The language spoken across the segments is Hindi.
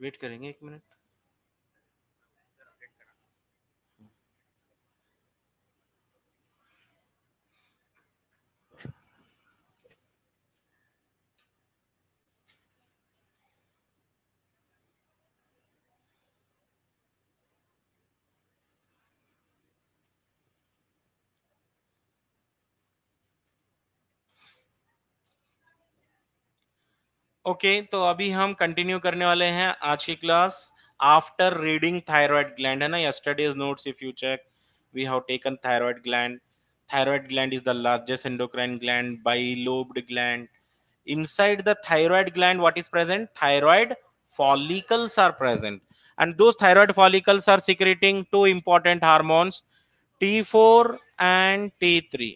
वेट करेंगे एक मिनट। ओके okay, तो अभी हम कंटिन्यू करने वाले हैं आज की class after reading thyroid gland है ना? Yesterday's notes if you check we have taken thyroid gland thyroid gland is the largest endocrine gland bilobed gland inside the thyroid gland what is present thyroid follicles are present and those thyroid follicles are secreting two important hormones T four and T three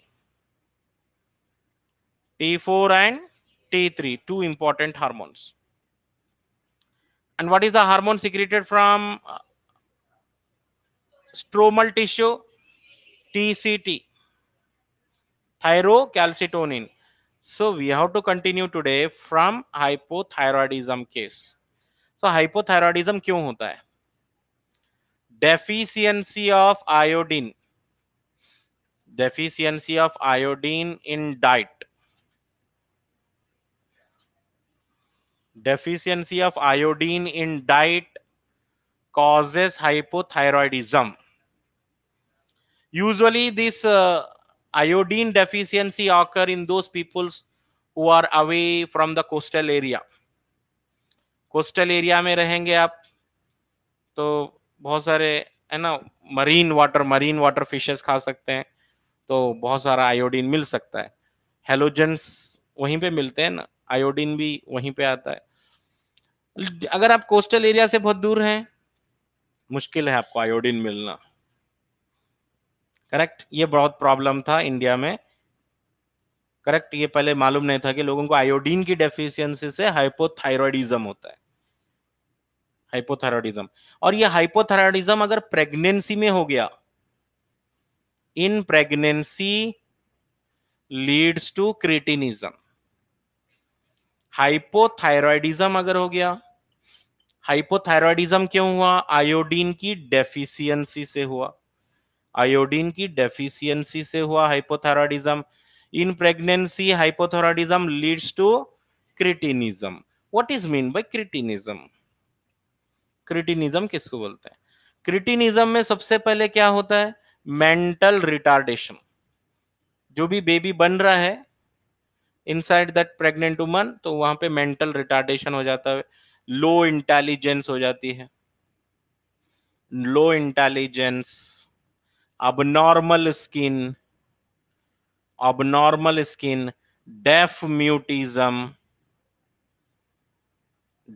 T four and T3, two important hormones. And what is the hormone secreted from uh, stromal tissue? TCT, thyrocalcitonin. So we have to continue today from hypothyroidism case. So hypothyroidism क्यों होता है? Deficiency of iodine. Deficiency of iodine in diet Deficiency of iodine in diet causes hypothyroidism usually this uh, iodine deficiency occur in those peoples who are away from the coastal area coastal area में रहेंगे आप तो बहुत सारे है ना marine water marine water fishes खा सकते हैं तो बहुत सारा आयोडीन मिल सकता है हेलोजेंस वहीं पे मिलते हैं ना आयोडीन भी वहीं पे आता है। अगर आप कोस्टल एरिया से बहुत दूर हैं, मुश्किल है आपको आयोडीन मिलना। करेक्ट? ये बहुत प्रॉब्लम था इंडिया में। करेक्ट? ये पहले मालूम नहीं था कि लोगों को आयोडीन की डेफिशिएंसी से हाइपोथायरॉयडिज्म होता है। हाइपोथायरॉयडिज्म और ये हाइपोथायरॉयडिज्म अगर प्रेगनेंसी में हो गया in pregnancy leads to cretinism hypothyroidism अगर हो गया, हाइपोथायरॉयडिज्म क्यों हुआ? आयोडीन की डेफिशिएंसी से हुआ। आयोडीन की डेफिशिएंसी से हुआ hypothyroidism. In pregnancy hypothyroidism leads to cretinism. What is mean by cretinism cretinism किसको बोलते हैं? क्रिटिनिज्म में सबसे पहले क्या होता है? मेंटल रिटार्डेशन जो भी बेबी बन रहा है इनसाइड दैट प्रेग्नेंट वुमन तो वहाँ पे मेंटल रिटार्डेशन हो जाता है लो इंटेलिजेंस हो जाती है। Low intelligence abnormal skin abnormal skin deaf mutism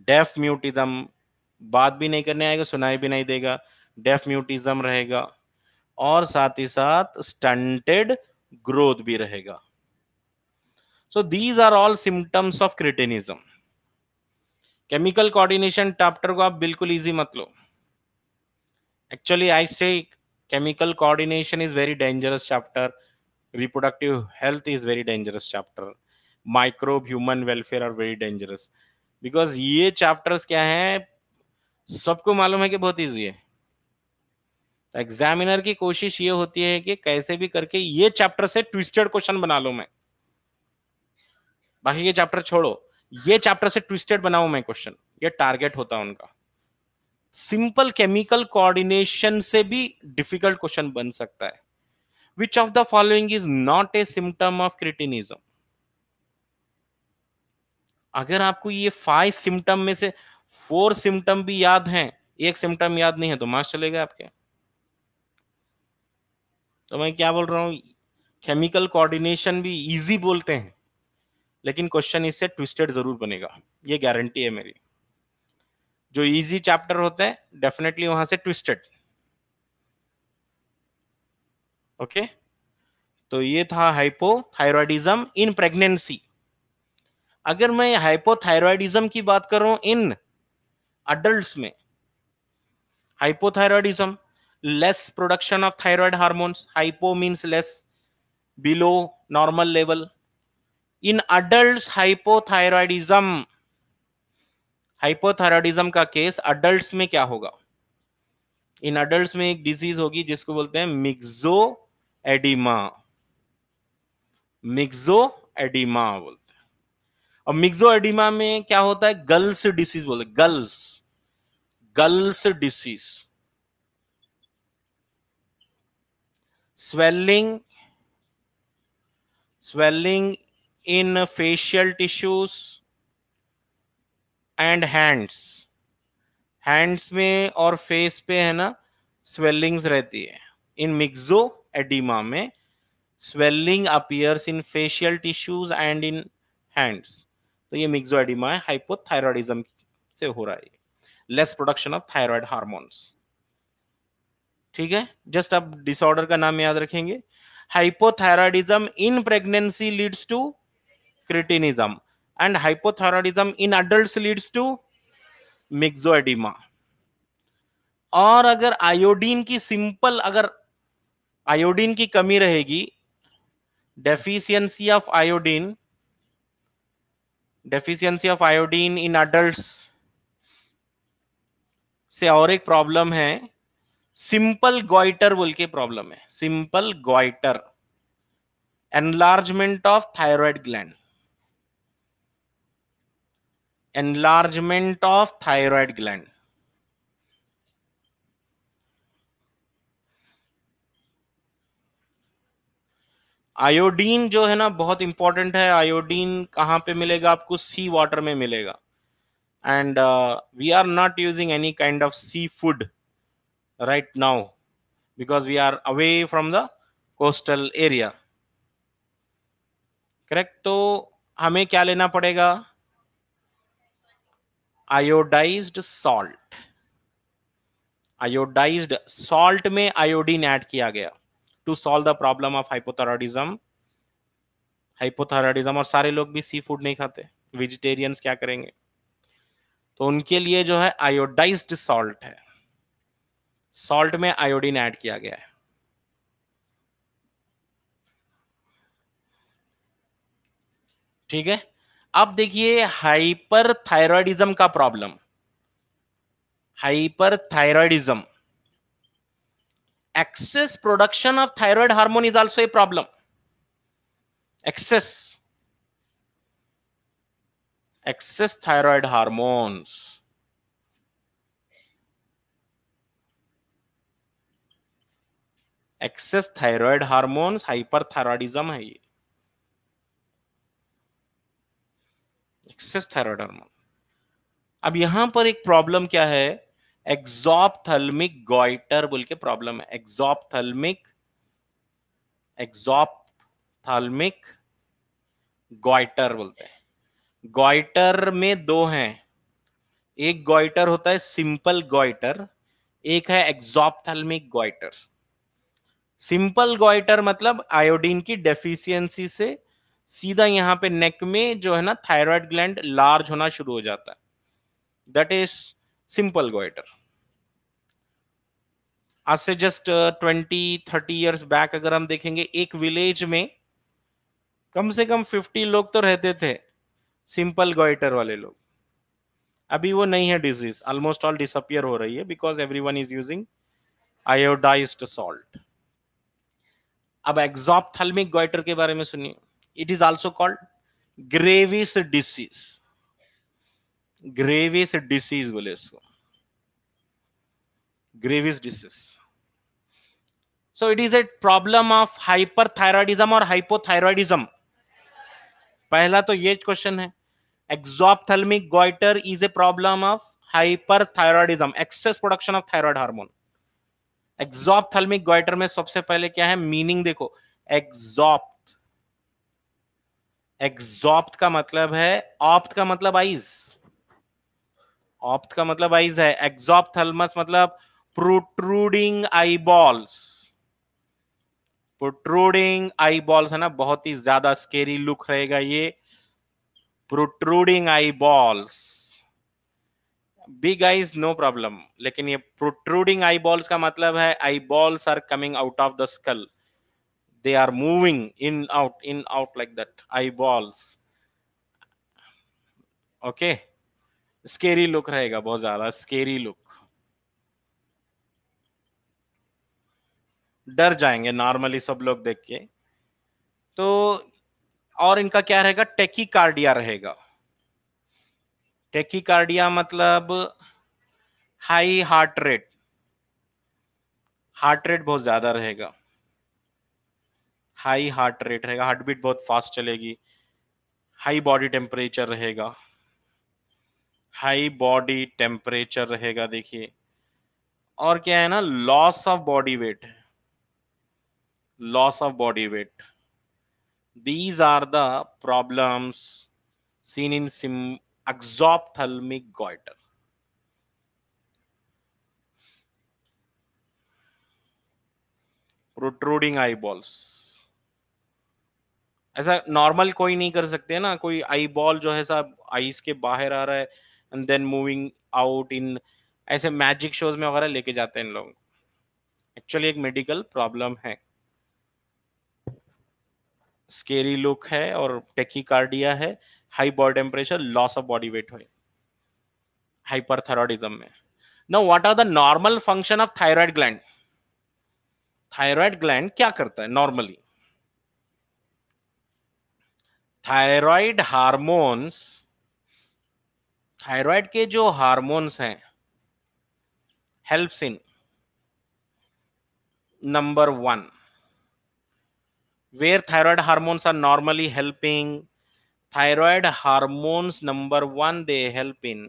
deaf mutism बात भी नहीं करने आएगा, सुनाई भी नहीं देगा डेफ म्यूटिज्म रहेगा, और साथ ही साथ स्टंटेड ग्रोथ भी रहेगा। So, these are all symptoms of cretinism. Chemical coordination chapter को आप बिल्कुल इजी मत लो. Actually I say chemical coordination is very dangerous chapter reproductive health is very dangerous chapter microbe human welfare are very dangerous because ये चैप्टर्स क्या है? सबको मालूम है कि बहुत इजी है. एग्जामिनर की कोशिश ये होती है कि कैसे भी करके ये चैप्टर से ट्विस्टेड क्वेश्चन बना लो मैं. बाकी के चैप्टर छोड़ो। ये चैप्टर से ट्विस्टेड बनाऊ मैं क्वेश्चन ये टारगेट होता उनका। सिंपल केमिकल कोऑर्डिनेशन से भी डिफ़िकल्ट क्वेश्चन बन सकता है। Which of the following is not a symptom of cretinism अगर आपको ये फाइव सिम्टम में से फोर सिम्टम भी याद हैं, एक सिम्टम याद नहीं है तो मार्क्स चलेगा आपके। तो मैं क्या बोल रहा हूँ? केमिकल कोऑर्डिनेशन भी इजी बोलते हैं। लेकिन क्वेश्चन इससे ट्विस्टेड ज़रूर बनेगा। ये गारंटी है मेरी। जो इजी चैप्टर होते हैं डेफिनेटली वहाँ से ट्विस्टेड ओके तो ये था हाइपोथायरॉयडिज्म इन प्रेगनेंसी अगर मैं हाइपोथायरॉयडिज्म की बात करूँ इन अडल्ट में hypothyroidism less production of thyroid hormones hypo means less below normal level in adult hypothyroidism. Hypothyroidism का केस अडल्ट में क्या होगा? इन अडल्ट में एक डिज़ीज़ होगी जिसको बोलते हैं मिक्सो एडिमा मिक्सो एडिमा बोलते हैं। और मिक्सो एडिमा में क्या होता है? गर्ल्स डिसीज बोलते Gull's Gull's disease swelling swelling in facial tissues and hands. Hands में और फेस पे है ना स्वेलिंग्स रहती है। इन मिक्सो एडिमा में swelling appears in facial tissues and in hands तो ये मिक्सो एडिमा है हाइपोथायरॉयडिज्म से हो रहा है less production of thyroid hormones ठीक है? जस्ट आप डिसऑर्डर का नाम याद रखेंगे। Hypothyroidism in pregnancy leads to cretinism and hypothyroidism in adult leads to myxoedema और अगर आयोडीन की सिंपल अगर आयोडीन की कमी रहेगी deficiency of iodine deficiency of iodine in adults से और एक प्रॉब्लम है सिंपल ग्वाइटर बोल के प्रॉब्लम है. Simple goitre enlargement of thyroid gland enlargement of thyroid gland iodine जो है ना, बहुत इंपॉर्टेंट है। आयोडीन कहाँ पे मिलेगा आपको? सी वाटर में मिलेगा। And we are not using any kind of seafood right now because we are away from the coastal area correct तो हमें क्या लेना पड़ेगा? आयोडाइज्ड सॉल्ट आयोडाइज्ड सॉल्ट में आयोडीन ऐड किया गया to solve the problem of hypothyroidism hypothyroidism और सारे लोग भी सी फ़ूड नहीं खाते। वेजिटेरियंस क्या करेंगे? तो उनके लिए जो है आयोडाइज्ड सॉल्ट है। सॉल्ट में आयोडीन ऐड किया गया है। ठीक है? अब देखिए हाइपर थायरॉयडिज्म का problem hyperthyroidism excess production of thyroid hormone is also a problem excess excess thyroid hormones excess thyroid hormones hyperthyroidism है ये। एक्सेस थायराइड हार्मोन अब यहाँ पर एक प्रॉब्लम क्या है? एक्सॉप्थल्मिक गॉइटर बोल के प्रॉब्लम है। एक्सॉप्थल्मिक एक्सॉप्थल्मिक गॉइटर बोलते हैं। गॉइटर में दो हैं। एक गॉइटर होता है सिंपल गॉइटर एक है एक्सॉप्थल्मिक गॉइटर सिंपल गोइटर मतलब आयोडीन की डेफिशिएंसी से सीधा यहाँ पे नेक में जो है ना थायराइड ग्लैंड लार्ज होना शुरू हो जाता है। दैट इज़ सिंपल गोइटर आज से just twenty thirty years back अगर हम देखेंगे, एक विलेज में कम से कम फिफ्टी लोग तो रहते थे सिंपल गोइटर वाले लोग। अभी वो नहीं है डिज़ीज़ ऑलमोस्ट ऑल डिसअपियर हो रही है because everyone is using iodised salt अब एक्सॉप्थल्मिक गोइटर के बारे में सुनिए। It is also called Graves disease Graves disease बोले इसको। Graves disease so it is a problem of hyperthyroidism और हाइपोथायरॉयडिज्म पहला तो ये क्वेश्चन है। Exophthalmic goitre is a problem of hyperthyroidism excess production of thyroid hormone exophthalmic goitre में सबसे पहले क्या है? मीनिंग देखो। एग्जॉप्ट एग्जॉप्ट का मतलब है ऑप्ट का मतलब आइज़ ऑप्ट का मतलब आइज़ है. एक्सॉप्थल्मस मतलब प्रोट्रूडिंग आई बॉल्स प्रोट्रूडिंग आई बॉल्स है ना, बहुत ही ज़्यादा स्केरी लुक रहेगा ये. Protruding eyeballs big eyes no problem लेकिन ये प्रोट्रूडिंग आई बॉल्स का मतलब है eyeballs are coming out of the skull are moving in out in out like that eyeballs okay scary look रहेगा बहुत ज़्यादा स्केरी लुक डर जाएँगे नॉर्मली सब लोग देख के। तो और इनका क्या रहेगा? टेकी कार्डिया रहेगा। टेकी कार्डिया मतलब high heart rate heart rate बहुत ज़्यादा रहेगा। हाई हार्ट रेट रहेगा हार्ट बीट बहुत फास्ट चलेगी हाई बॉडी टेम्परेचर रहेगा हाई बॉडी टेम्परेचर रहेगा देखिए। और क्या है ना loss of body weight loss of body weight these are the problems seen in sim, exophthalmic goiter protruding eyeballs ऐसा नॉर्मल कोई नहीं कर सकते ना, कोई आई बॉल जो है सब आईज के बाहर आ रहा है and then moving out in ऐसे मैजिक शोज़ में वगैरह लेके जाते हैं इन लोग। एक्चुअली एक मेडिकल प्रॉब्लम है। स्केरी लुक है और टेकिकार्डिया है high body temperature loss of body weight हो हाइपरथायरॉइडिज्म में। Know what are the normal function of thyroid gland thyroid gland क्या करता है नॉर्मली थायराइड हार्मोन्स, थायराइड के जो हार्मोन्स हैं helps in number one where thyroid hormones are normally helping thyroid hormones number one they help in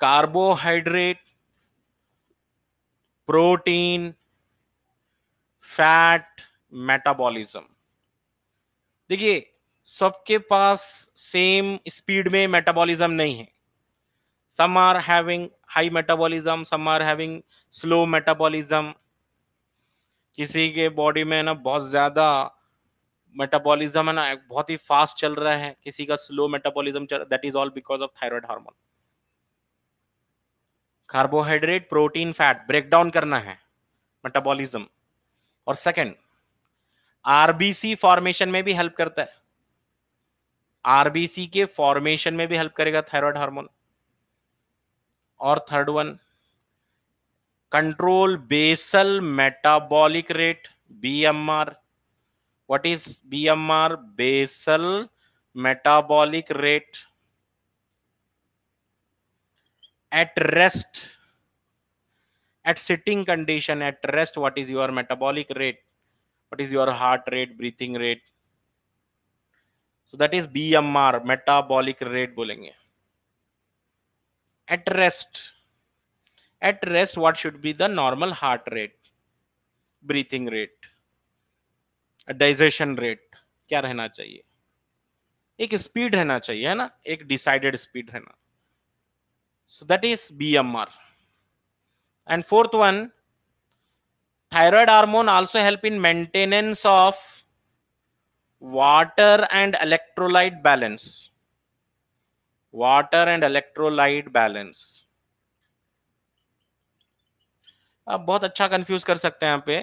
carbohydrate protein fat metabolism देखिए, सबके पास सेम स्पीड में मेटाबॉलिज्म नहीं है। Some are having high metabolism some are having slow metabolism किसी के बॉडी में ना बहुत ज़्यादा मेटाबॉलिज्म है ना, बहुत ही फास्ट चल रहा है। किसी का slow metabolism that is all because of thyroid hormone carbohydrate protein fat break down करना है मेटाबॉलिज्म और सेकंड आरबीसी फॉर्मेशन में भी हेल्प करता है। आरबीसी के फॉर्मेशन में भी हेल्प करेगा थायराइड हार्मोन और third one control basal metabolic rate B M R what is B M R basal metabolic rate at rest at sitting condition at rest what is your metabolic rate what is your heart rate breathing rate so that is bmr metabolic rate bolenge at rest at rest what should be the normal heart rate breathing rate digestion rate क्या रहना चाहिए एक स्पीड रहना चाहिए है ना एक डिसाइडेड स्पीड रहना so that is B M R and fourth one thyroid hormone also help in maintenance of water and electrolyte balance. Water and electrolyte balance. आप बहुत अच्छा कंफ्यूज कर सकते हैं यहाँ पे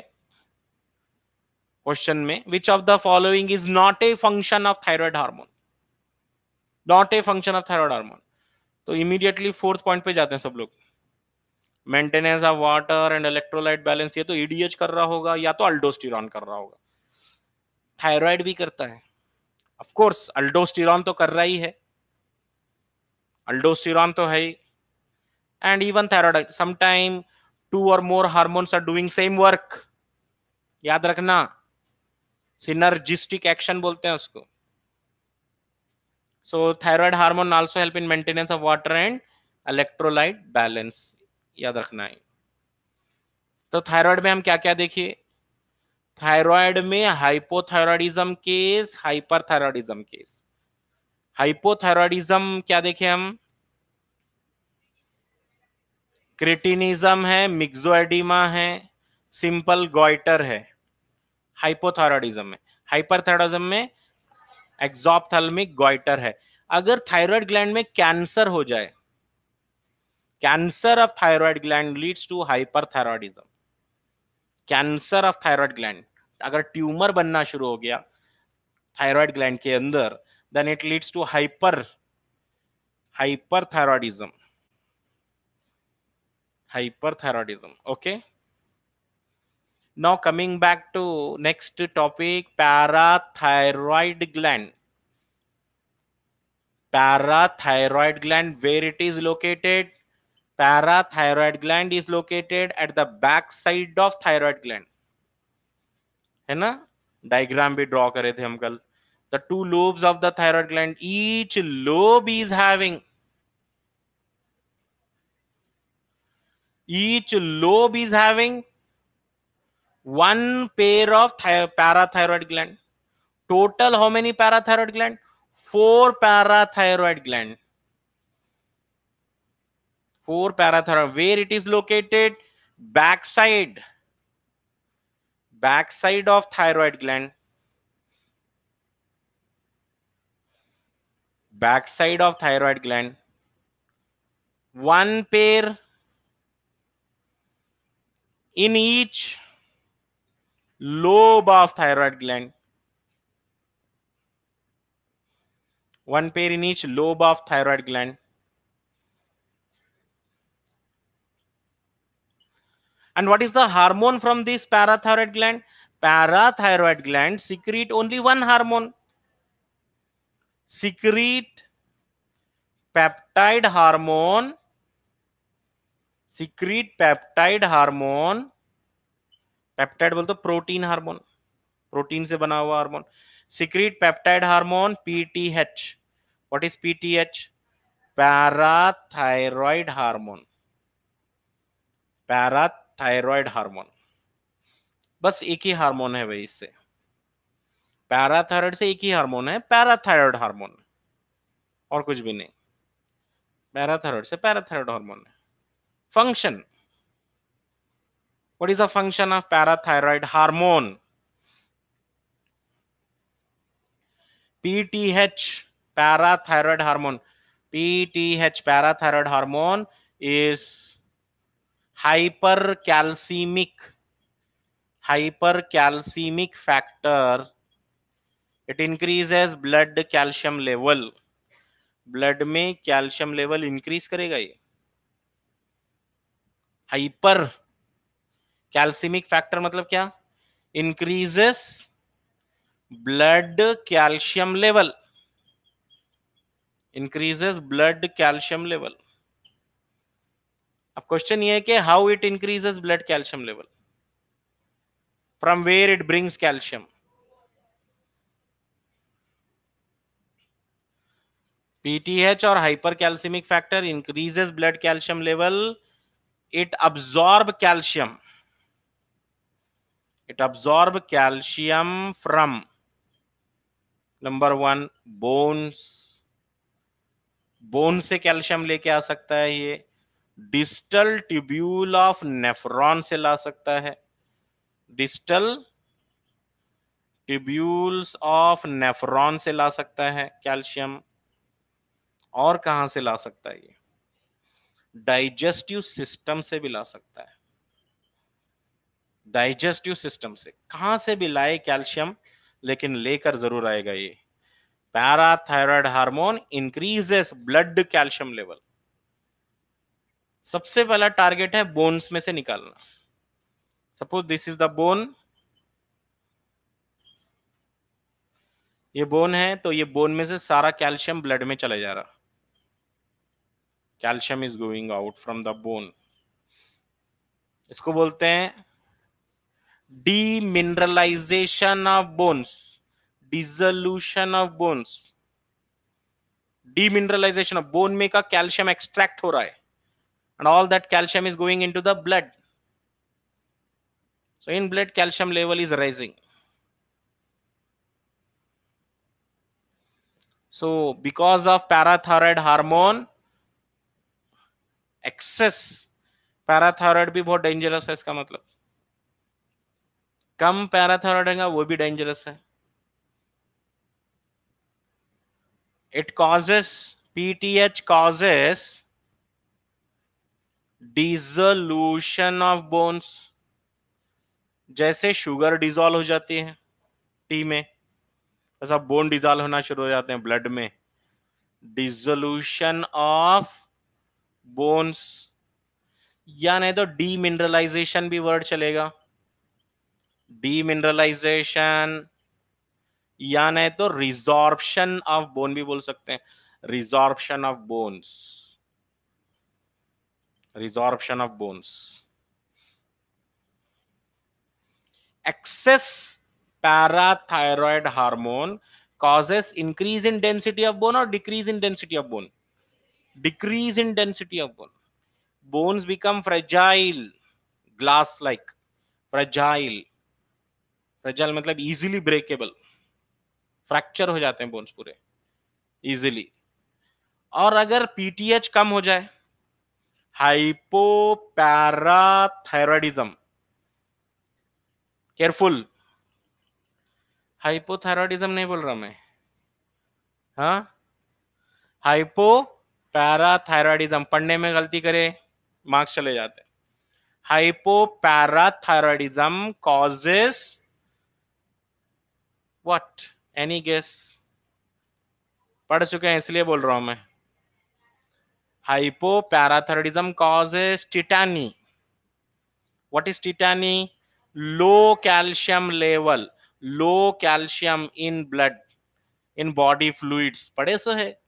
क्वेश्चन में which of the following is not a function of thyroid hormone not a function of thyroid hormone तो इमीडिएटली फोर्थ पॉइंट पे जाते हैं सब लोग. Maintenance of water and electrolyte balance, ये तो ईडीएच कर रहा होगा या तो अल्डोस्टिरॉन कर रहा होगा। थायराइड भी करता है। ऑफ़ कोर्स अल्डोस्टिरॉन तो कर रहा ही है। अल्डोस्टिरॉन तो है ही। And even thyroid sometime two or more hormones are doing same work याद रखना सिनर्जिस्टिक एक्शन बोलते हैं उसको। So thyroid hormone also help in maintenance of water and electrolyte balance याद रखना है। तो थायराइड में हम क्या क्या देखिए? थायराइड में hypothyroidism case hyperthyroidism case hypothyroidism क्या देखे हम? क्रिटिनिज्म है मिक्सोएडिमा है सिंपल गॉइटर है। हाइपोथायरॉयडिज्म में। हाइपरथायरॉयडिज्म में एक्सॉप्थेल्मिक गॉइटर है। अगर थायराइड ग्लैंड में कैंसर हो जाए cancer of thyroid gland leads to hyperthyroidism. Cancer of thyroid gland. अगर ट्यूमर बनना शुरू हो गया थायराइड ग्लैंड के अंदर then it leads to hyper hyperthyroidism hyperthyroidism okay now coming back to next topic parathyroid gland parathyroid gland where it is located parathyroid gland is located at the back side of thyroid gland है ना डायग्राम भी ड्रॉ करे थे हम कल the two lobes of the thyroid gland each lobe is having each lobe is having one pair of parathyroid gland total how many parathyroid gland four parathyroid gland four parathyroid where it is located? Backside. Backside of thyroid gland. Backside of thyroid gland. One pair in each lobe of thyroid gland. One pair in each lobe of thyroid gland and what is the hormone from this parathyroid gland parathyroid gland secrete only one hormone secrete peptide hormone secrete peptide hormone peptide बोलते प्रोटीन हार्मोन प्रोटीन से बना हुआ hormone secrete peptide hormone PTH what is PTH parathyroid hormone parathyroid hormone बस एक ही हार्मोन है भाई इससे। पैराथायरॉइड से एक ही हार्मोन है पैराथायरॉइड हार्मोन और कुछ भी नहीं। पैराथायरॉइड से पैराथायरॉइड हार्मोन है। Function What is the function of parathyroid hormone? PTH, parathyroid hormone. PTH, parathyroid hormone is hypercalcemic. Hypercalcemic factor. It increases blood calcium level. Blood में कैल्शियम लेवल इंक्रीज करेगा ये हाइपर कैल्सिमिक फैक्टर मतलब क्या increases blood calcium level increases blood calcium level अब क्वेश्चन ये है कि how it increases blood calcium level from where it brings calcium PTH और hypercalcemic factor increases blood calcium level it absorb calcium it absorb calcium from number one bones bone से कैल्शियम लेके आ सकता है ये. डिस्टल ट्यूब्यूल ऑफ़ नेफ्रॉन से ला सकता है। डिस्टल ट्यूब्यूल्स ऑफ़ नेफ्रॉन से ला सकता है कैल्शियम। और कहाँ से ला सकता है ये? डाइजेस्टिव सिस्टम से भी ला सकता है। डाइजेस्टिव सिस्टम से। कहाँ से भी लाए कैल्शियम, लेकिन लेकर ज़रूर आएगा ये। Parathyroid hormone increases blood calcium level सबसे पहला टारगेट है बोन्स में से निकालना। Suppose this is the bone ये बोन है तो ये बोन में से सारा कैल्शियम ब्लड में चले जा रहा। Calcium is going out from the bone इसको बोलते हैं demineralization of bones dissolution of bones demineralization of bone में का कैल्शियम एक्सट्रैक्ट हो रहा है। and all that calcium is going into the blood so in blood calcium level is rising so because of parathyroid hormone excess parathyroid भी बहुत डेंजरस है इसका मतलब कम पैराथायरॉयड है वो भी डेंजरस है it causes PTH causes dissolution of bones जैसे शुगर डिजोल्व हो जाती है टी में ऐसा बोन डिजोल्व होना शुरू हो जाते हैं ब्लड में. डिजोल्यूशन ऑफ़ बोन्स या नहीं तो डीमिनरलाइजेशन भी वर्ड चलेगा. डीमिनरलाइजेशन या नहीं तो रिजॉर्प्शन ऑफ़ बोन भी बोल सकते हैं. Resorption of bones resorption of bones excess parathyroid hormone causes increase in density of bone or decrease in density of bone decrease in density of bone bones become fragile glass like fragile fragile मतलब easily breakable फ्रैक्चर हो जाते हैं बोन्स पूरे इजिली और अगर पीटीएच कम हो जाए हाइपोपैराथायरॉयडिज्म केयरफुल हाइपोथायरॉयडिज्म नहीं बोल रहा मैं। हाँ? हाइपो पैराथायरॉयडिज्म पढ़ने में गलती करे। मार्क्स चले जाते hypoparathyroidism causes what any guess पढ़ चुके हैं, इसलिए बोल रहा हूँ मैं। Parathyroidism causes tetany what is tetany low calcium level low calcium in blood in body fluids पढ़े सो है?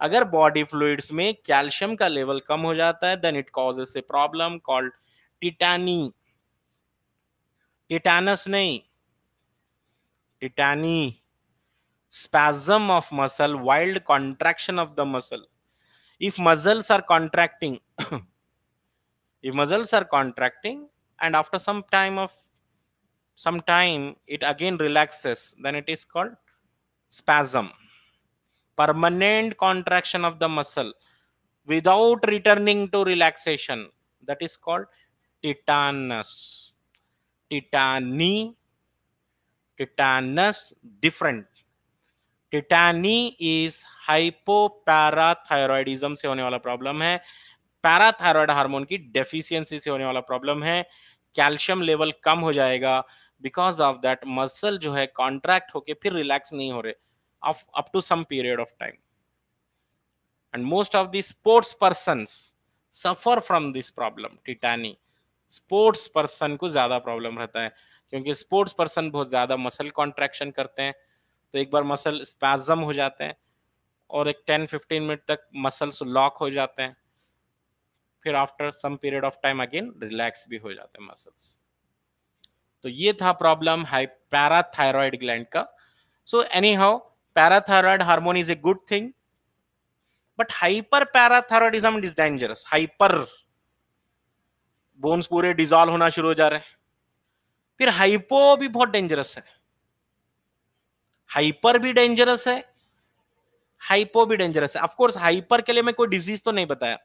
अगर बॉडी फ्लूइड्स में कैल्शियम का लेवल कम हो जाता है then it causes a problem called tetany tetanus नहीं. Tetany spasm of muscle, wild contraction of the muscle. If muscles are contracting if muscles are contracting and after some time of some time it again relaxes then it is called spasm. Permanent contraction of the muscle without returning to relaxation that is called tetanus. Titani tetanus different tetany is hypoparathyroidism से होने वाला प्रॉब्लम है। पैराथायरॉयड हार्मोन की डेफिशिएंसी से होने वाला प्रॉब्लम है। कैल्शियम लेवल कम हो जाएगा। बिकॉज़ ऑफ़ दैट मसल जो है कॉन्ट्रैक्ट होके फिर रिलैक्स नहीं हो रहे। Up to some period of time and most of the sports person suffer from this problem tetany sports person को ज़्यादा प्रॉब्लम रहता है। क्योंकि स्पोर्ट्स पर्सन बहुत ज़्यादा मसल कॉन्ट्रैक्शन करते हैं। तो एक बार मसल स्पैजम हो जाते हैं और एक टेन फिफ्टीन मिनट तक मसल्स लॉक हो जाते हैं। फिर after some period of time again relax भी हो जाते हैं मसल्स तो ये था प्रॉब्लम हाई पैराथायरॉयड ग्लैंड का। So any how parathyroid hormone is a good thing but hyperparathyroidism is dangerous hyper bones पूरे डिजॉल्व होना शुरू हो जा रहे हैं। फिर हाइपो भी बहुत डेंजरस है। हाइपर भी डेंजरस है हाइपो भी डेंजरस है। ऑफकोर्स हाइपर के लिए मैं कोई डिज़ीज़ तो नहीं बताया।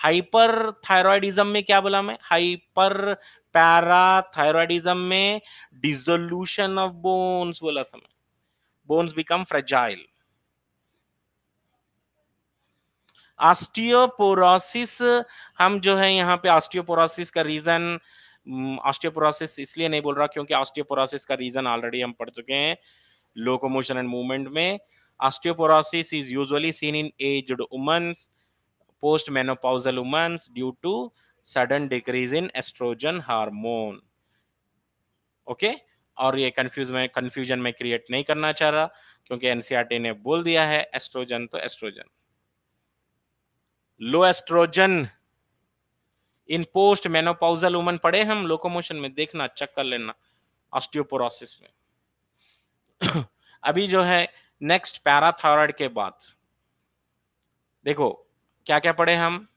हाइपर थायरॉयडिज्म में क्या बोला मैं? हाइपर पैराथायरॉयडिज्म में डिजोल्यूशन ऑफ़ बोन्स बोला था मैं। बोन्स बिकम फ्रेजाइल ऑस्टियोपोरोसिस हम जो है यहाँ पे ऑस्टियोपोरोसिस का रीजन ऑस्टियोपोरोसिस mm, इसलिए नहीं बोल रहा क्योंकि ऑस्टियोपोरोसिस का रीजन ऑलरेडी हम पढ़ चुके हैं। Locomotion and movement में osteoporosis is usually seen in aged women postmenopausal women due to sudden decrease in estrogen hormone okay okay? और ये कंफ्यूज में कंफ्यूजन में क्रिएट नहीं करना चाह रहा क्योंकि एनसीआरटी ने बोल दिया है एस्ट्रोजन तो estrogen low estrogen in post menopausal woman पढ़े हम लोकोमोशन में देखना चेक कर लेना ऑस्टियोपोरोसिस में अभी जो है नेक्स्ट पैराथायरॉयड के बाद। देखो क्या क्या पढ़े हम?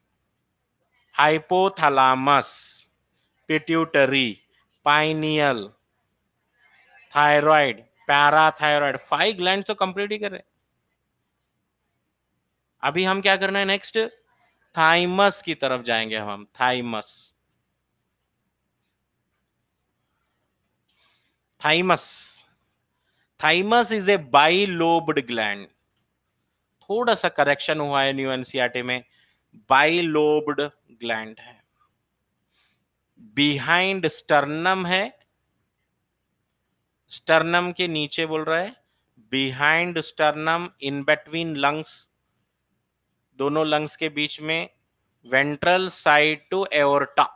Hypothalamus pituitary pineal thyroid parathyroid five gland तो कंप्लीट ही कर रहे अभी हम क्या करना है नेक्स्ट थाइमस की तरफ़ जाएँगे हम thymus thymus thymus is a bilobed gland थोड़ा सा करेक्शन हुआ है न्यू एनसीआरटी में। बाइलोब्ड ग्लैंड है। बिहाइंड स्टर्नम है। स्टर्नम के नीचे बोल रहा है। Behind sternum in between lungs दोनों लंग्स के बीच में। Ventral side to aorta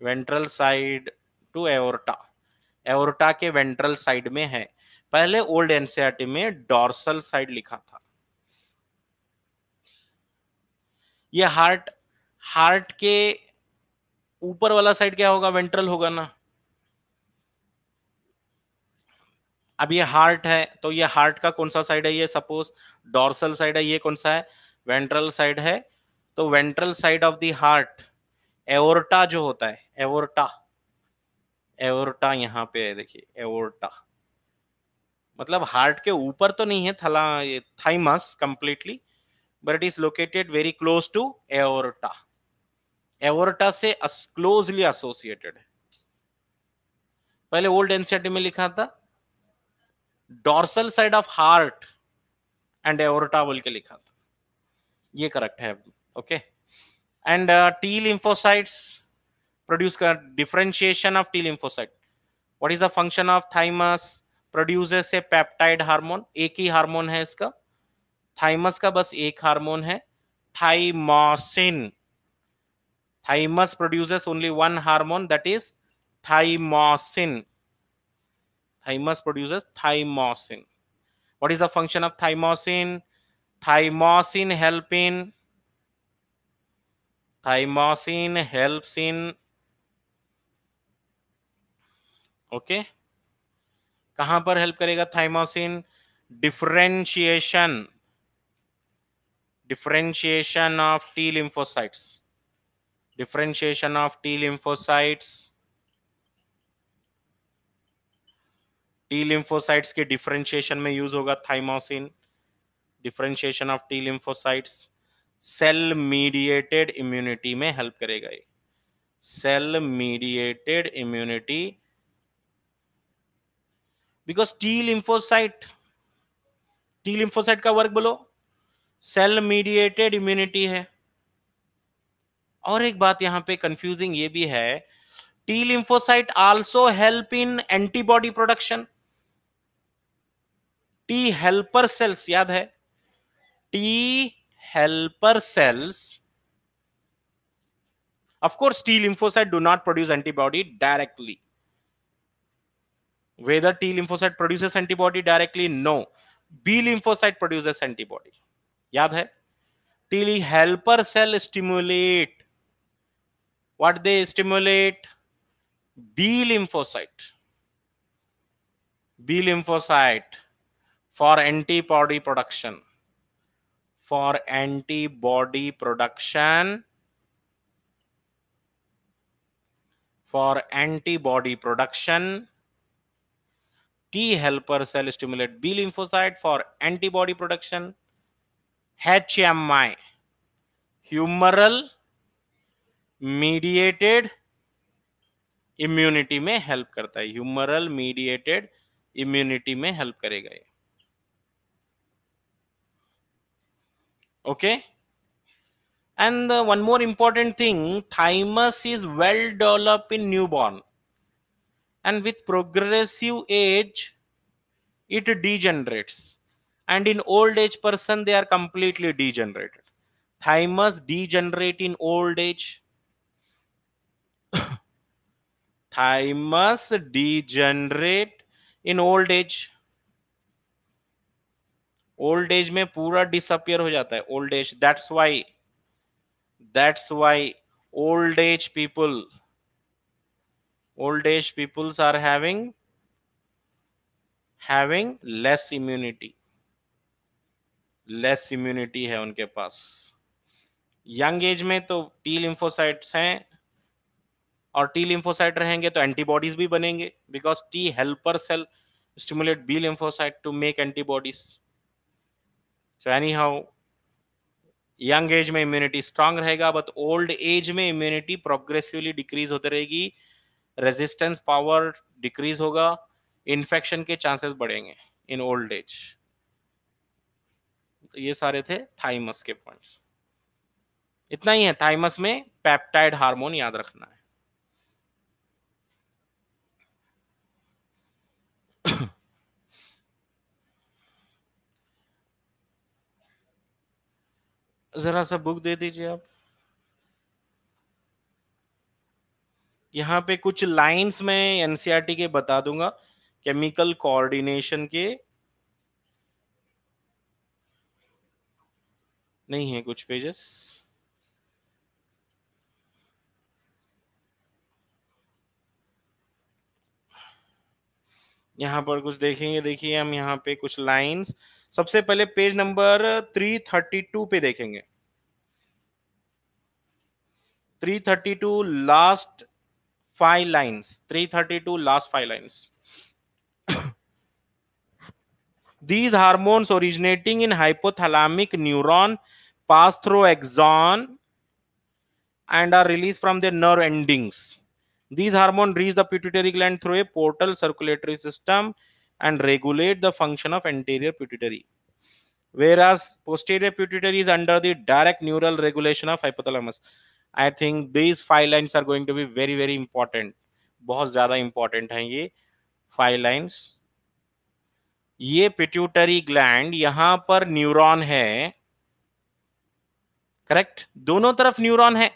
ventral side to aorta aorta के वेंट्रल साइड में है। पहले ओल्ड एनसीआरटी में डॉर्सल साइड लिखा था। ये हार्ट हार्ट के ऊपर वाला साइड क्या होगा? वेंट्रल होगा ना। अब ये हार्ट है तो ये हार्ट का कौन सा साइड है? ये सपोज़ डॉर्सल साइड है, ये कौन सा है? वेंट्रल साइड है। तो ventral side of the heart, aorta जो होता है, एओर्टा एओर्टा यहाँ पे है, देखिए, एओर्टा। मतलब हार्ट के ऊपर तो नहीं है, थला, ये thymus completely but it is located very close to aorta. Aorta से क्लोजली एसोसिएटेड है। पहले ओल्ड एनसीआरटी में लिखा था dorsal side of heart and aorta बोल के लिखा था। ये करेक्ट है okay and T lymphocytes produce differentiation of T lymphocyte. What is the function of thymus? Produces a peptide hormone. एक ही हार्मोन है इसका थाइमस का बस एक हार्मोन है thymosin thymus produces only one hormone that is thymosin thymus produces thymosin what is the function of thymosin thymosin help in thymosin helps in okay? कहाँ पर हेल्प करेगा thymosin? Differentiation differentiation of T lymphocytes differentiation of T lymphocytes T lymphocytes के डिफरेंशिएशन में यूज़ होगा thymosin. Differentiation of T lymphocytes cell mediated immunity में हेल्प करेगा ये. Cell mediated immunity because T lymphocyte T lymphocyte का वर्क बोलो सेल मीडिएटेड इम्यूनिटी है। और एक बात यहाँ पे कंफ्यूजिंग ये भी है T lymphocyte also help in antibody production T helper cells याद है? T helper cells of course t lymphocyte do not produce antibody directly whether t lymphocyte produces antibody directly no b lymphocyte produces antibody याद है t helper cell stimulate what they stimulate b lymphocyte b lymphocyte for antibody production for antibody production for antibody production t helper cell stimulate b lymphocyte for antibody production hmi humoral mediated immunity में हेल्प करता है ह्यूमरल मीडिएटेड इम्यूनिटी में हेल्प करेगा ये okay and uh, one more important thing thymus is well developed in newborn and with progressive age it degenerates and in old age person they are completely degenerated thymus degenerate in old age thymus degenerate in old age old age में पूरा डिसअपियर हो जाता है old age that's why that's why old age people old age peoples are having having less immunity less immunity है उनके पास। यंग एज में तो टी लिम्फोसाइट्स हैं और टी लिम्फोसाइट रहेंगे तो एंटीबॉडीज भी बनेंगे because T helper cell stimulate B lymphocyte to make antibodies so any how young age में इम्यूनिटी स्ट्रांग रहेगा बट ओल्ड एज में इम्यूनिटी प्रोग्रेसिवली डिक्रीज होती रहेगी। रेजिस्टेंस पावर डिक्रीज होगा इन्फेक्शन के चांसेस बढ़ेंगे इन ओल्ड एज तो ये सारे थे थाइमस के पॉइंट्स इतना ही है थाइमस में पेप्टाइड हार्मोन याद रखना है। जरा सा बुक दे दीजिए आप। यहाँ पे कुछ लाइंस में एनसीईआरटी के बता दूँगा केमिकल कोऑर्डिनेशन के। नहीं है कुछ पेजेस यहाँ पर कुछ देखेंगे, देखिए हम यहाँ पे कुछ लाइंस सबसे पहले पेज नंबर 332 पे देखेंगे। 332 last five lines 332 last five lines. These hormones originating in hypothalamic neuron pass through axon and are released from the nerve endings. These hormones reach the pituitary gland through a portal circulatory system and regulate the function of anterior pituitary. Whereas posterior pituitary is under the direct neural regulation of hypothalamus. I think this five lines are going to be very very important बहुत ज़्यादा इंपॉर्टेंट है ये फाइव लाइन्स ये पिट्यूटरी ग्लैंड यहाँ पर न्यूरोन है। करेक्ट दोनों तरफ़ न्यूरॉन है।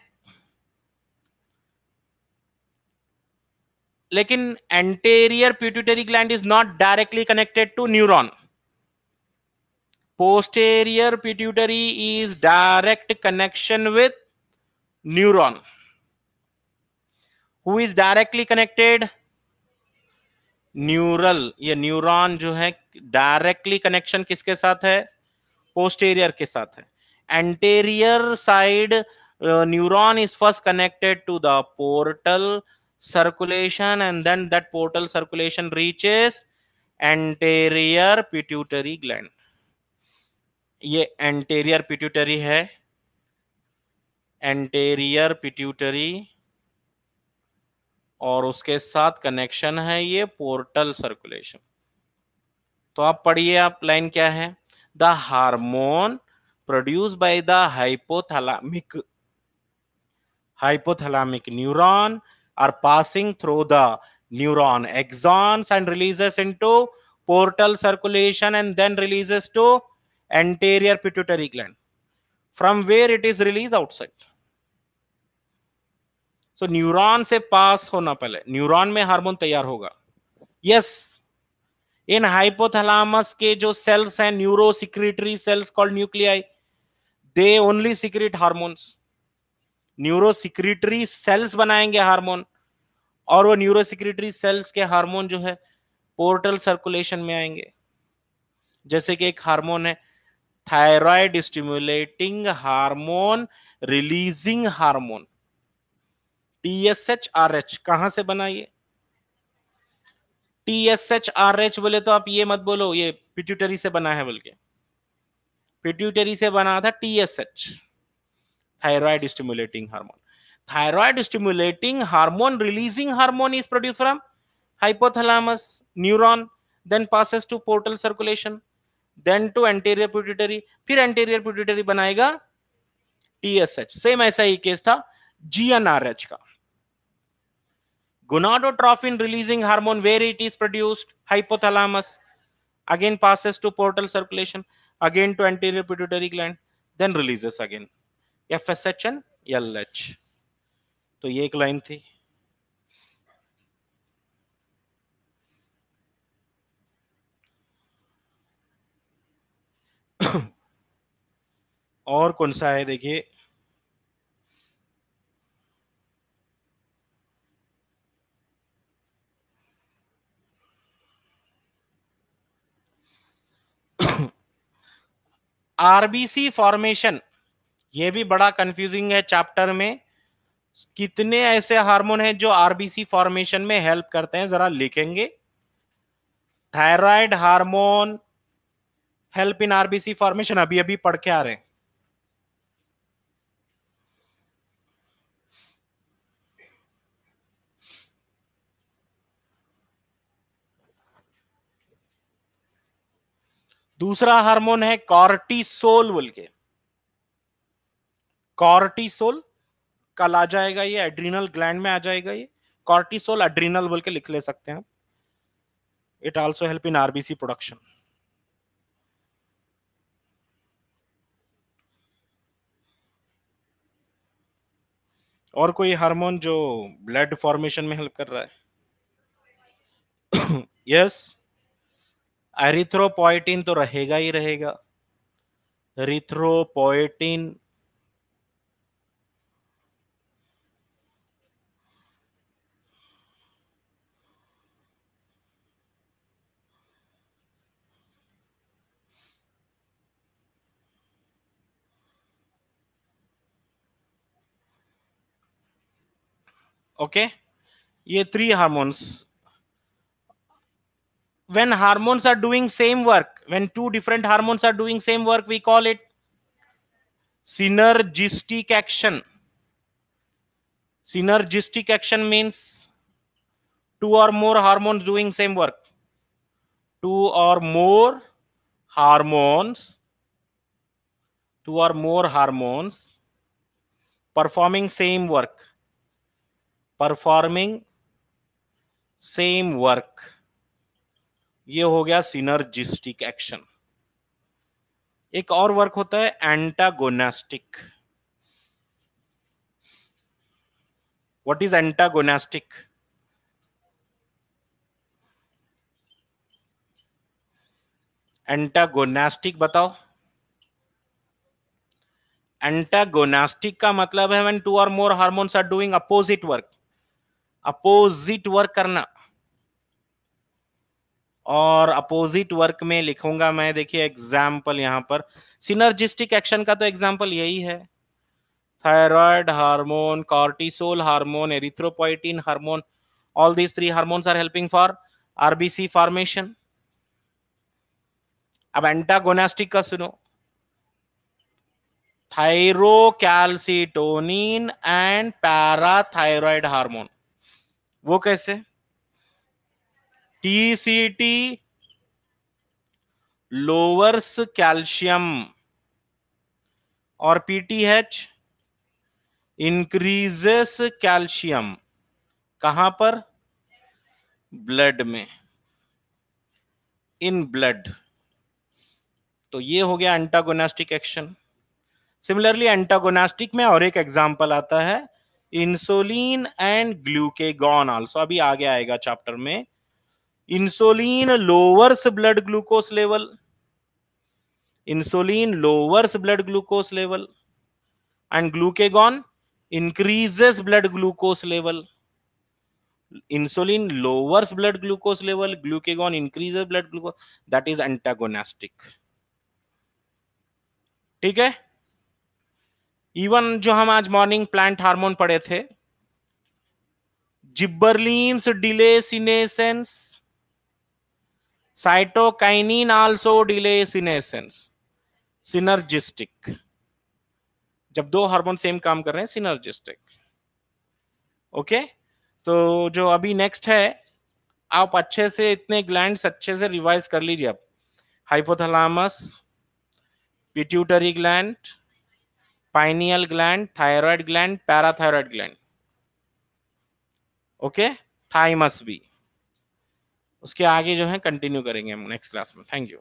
लेकिन anterior pituitary gland is not directly connected to neuron posterior pituitary is direct connection with neuron who is directly connected neural ये न्यूरॉन जो है डायरेक्टली कनेक्शन किसके साथ है? पोस्टेरियर के साथ है. Anterior side neuron is first connected to the portal circulation and then that portal circulation reaches anterior pituitary gland ये एंटेरियर पिट्यूटरी है. एंटेरियर पिट्यूटरी और उसके साथ कनेक्शन है ये पोर्टल सर्कुलेशन तो आप पढ़िए आप लाइन क्या है? The hormone produce by the hypothalamic hypothalamic neuron are passing through the neuron axons and releases into portal circulation and then releases to anterior pituitary gland from where it is release outside so neuron से पास होना पहले, न्यूरॉन में हार्मोन तैयार होगा। यस इन हाइपोथैलामस के जो सेल्स हैं neurosecretory cells called nuclei they only secrete hormones neurosecretory cells बनाएँगे हार्मोन, और वो न्यूरोसिक्रेटरी सेल्स के हार्मोन जो है पोर्टल सर्कुलेशन में आएँगे। जैसे कि एक हार्मोन है thyroid stimulating hormone releasing hormone. TSH R H कहाँ से बना ये? T S H R H बोले तो आप ये मत बोलो, ये पिट्यूटरी से बना है बोल के पिट्यूटरी से बना था TSH thyroid stimulating hormone thyroid stimulating hormone releasing hormone is produce from hypothalamus neuron then passes to portal circulation then to anterior pituitary फिर एंटीरियर पिट्यूटरी बनाएगा टीएसएच सेम ऐसा ही केस था जीएनआरएच का। Gonadotropin releasing hormone where it is produced hypothalamus again passes to portal circulation again to anterior pituitary gland then releases again N L H तो ये एक लाइन थी और कौन सा है देखिए आरबीसी फॉर्मेशन ये भी बड़ा कंफ्यूजिंग है चैप्टर में। कितने ऐसे हार्मोन हैं जो आरबीसी फॉर्मेशन में हेल्प करते हैं, जरा लिखेंगे। Thyroid hormone help in RBC formation अभी अभी पढ़ के आ रहे हैं। दूसरा हार्मोन है कॉर्टिसोल बोल के। कॉर्टिसोल कल आ जाएगा ये, एड्रीनल ग्लैंड में आ जाएगा ये। कॉर्टिसोल एड्रीनल बोल के लिख ले सकते हैं आप। It also help in RBC production और कोई हार्मोन जो ब्लड फॉर्मेशन में हेल्प कर रहा है? Yes yes? एरिथ्रोपोइटिन तो रहेगा ही रहेगा। Erythropoietin okay okay? ये three hormones when hormones are doing same work when two different hormones are doing same work we call it synergistic action. Synergistic action means two or more hormones doing same work. Two or more hormones two or more hormones performing same work. Performing same work. ये हो गया सिनर्जिस्टिक एक्शन एक और वर्क होता है antagonistic what is antagonistic antagonistic बताओ. एंटागोनास्टिक का मतलब है व्हेन टू और more hormones are doing opposite work opposite work करना. और अपोजिट वर्क में लिखूँगा मैं, देखिए एग्ज़ाम्पल यहाँ पर। सिनर्जिस्टिक एक्शन का तो एग्ज़ाम्पल यही है। Thyroid hormone cortisol hormone erythropoietin hormone all these three hormones are helping for RBC formation अब एंटागोनास्टिक का सुनो थायरोकैल्सिटोनिन एंड पैराथायरॉयड हार्मोन वो कैसे? टीसीटी लोअर्स कैल्शियम और पीटीएच इंक्रीजेस कैल्शियम कहाँ पर? ब्लड में। इन ब्लड तो ये हो गया एंटागोनास्टिक एक्शन सिमिलरली एंटागोनास्टिक में और एक एग्जांपल आता है इंसुलिन एंड ग्लूकेगॉन आल्सो अभी आगे आएगा चैप्टर में। Insulin lowers blood glucose level insulin lowers blood glucose level and glucagon increases blood glucose level insulin lowers blood glucose level glucagon increases blood glucose that is antagonistic ठीक है? इवन जो हम आज मॉर्निंग प्लांट हार्मोन पढ़े थे gibberellins delay senescence cytokinin also delay senescence synergistic जब दो हार्मोन सेम काम कर रहे हैं सिनर्जिस्टिक ओके तो जो अभी नेक्स्ट है, आप अच्छे से इतने ग्लैंड्स अच्छे से रिवाइज कर लीजिए आप hypothalamus pituitary gland pineal gland thyroid gland parathyroid gland okay thymus भी उसके आगे जो है कंटिन्यू करेंगे हम नेक्स्ट क्लास में। Thank you